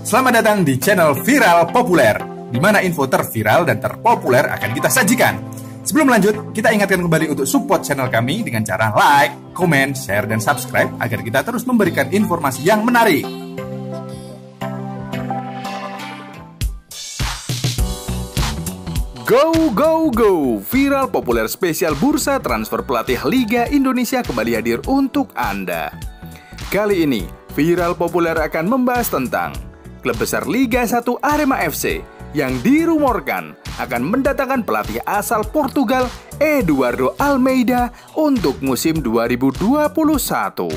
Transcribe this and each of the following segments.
Selamat datang di channel Viral Populer, di mana info terviral dan terpopuler akan kita sajikan. Sebelum lanjut, kita ingatkan kembali untuk support channel kami dengan cara like, comment, share, dan subscribe agar kita terus memberikan informasi yang menarik. Go, go, go! Viral populer spesial bursa transfer pelatih Liga Indonesia kembali hadir untuk Anda. Kali ini, Viral populer akan membahas tentang klub besar Liga 1 Arema FC yang dirumorkan akan mendatangkan pelatih asal Portugal Eduardo Almeida untuk musim 2021.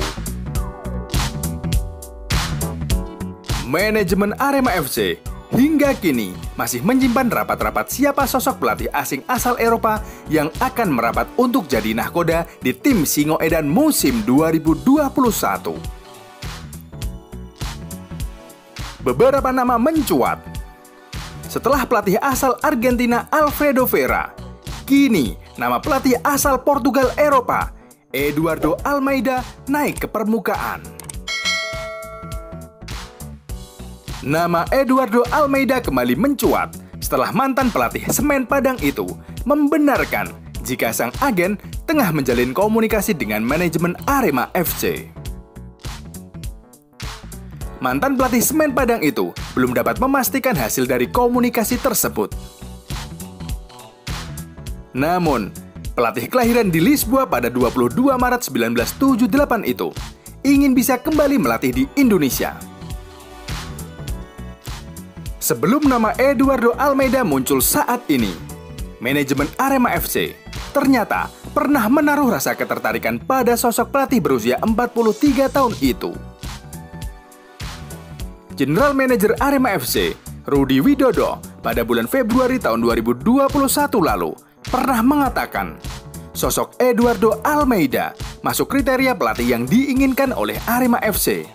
Manajemen Arema FC hingga kini masih menyimpan rapat-rapat siapa sosok pelatih asing asal Eropa yang akan merapat untuk jadi nahkoda di tim Singo Edan musim 2021. Beberapa nama mencuat. Setelah pelatih asal Argentina Alfredo Vera, kini nama pelatih asal Portugal Eropa, Eduardo Almeida naik ke permukaan. Nama Eduardo Almeida kembali mencuat setelah mantan pelatih Semen Padang itu membenarkan jika sang agen tengah menjalin komunikasi dengan manajemen Arema FC. Mantan pelatih Semen Padang itu belum dapat memastikan hasil dari komunikasi tersebut. Namun, pelatih kelahiran di Lisboa pada 22 Maret 1978 itu ingin bisa kembali melatih di Indonesia. Sebelum nama Eduardo Almeida muncul saat ini, manajemen Arema FC ternyata pernah menaruh rasa ketertarikan pada sosok pelatih berusia 43 tahun itu. General Manager Arema FC, Rudi Widodo, pada bulan Februari tahun 2021 lalu pernah mengatakan sosok Eduardo Almeida masuk kriteria pelatih yang diinginkan oleh Arema FC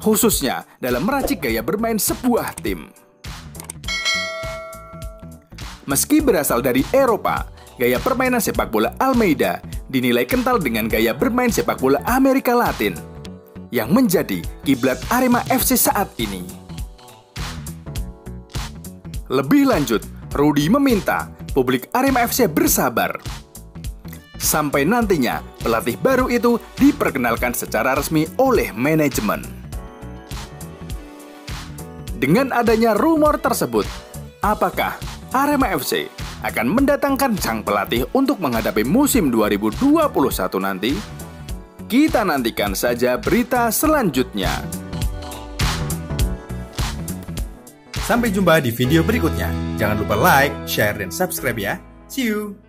khususnya dalam meracik gaya bermain sebuah tim. Meski berasal dari Eropa, gaya permainan sepak bola Almeida dinilai kental dengan gaya bermain sepak bola Amerika Latin yang menjadi kiblat Arema FC saat ini. Lebih lanjut, Rudi meminta publik Arema FC bersabar sampai nantinya pelatih baru itu diperkenalkan secara resmi oleh manajemen. Dengan adanya rumor tersebut, apakah Arema FC akan mendatangkan sang pelatih untuk menghadapi musim 2021 nanti? Kita nantikan saja berita selanjutnya. Sampai jumpa di video berikutnya. Jangan lupa like, share, dan subscribe ya. See you!